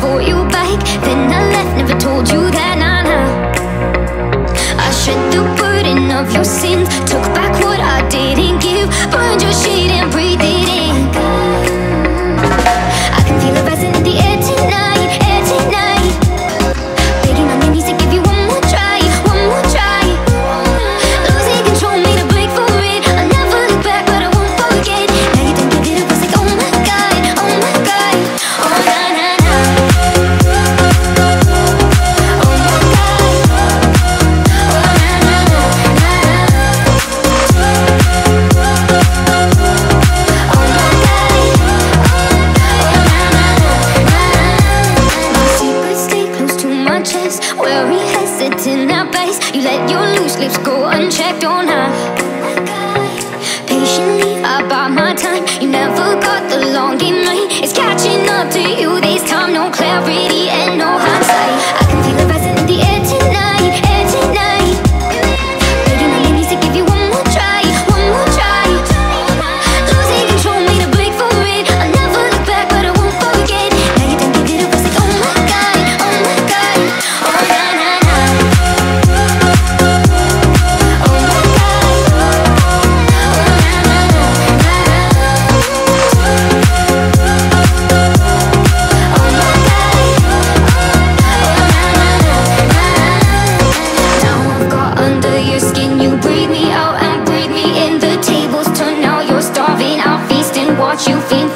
for you back Then I left, never told you that, nah, nah I shed the burden of your sins Took back what I did. Hesitant You let your loose lips go unchecked on Patiently, I buy my time. You never got the long game night. It's catching up to you.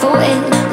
for it.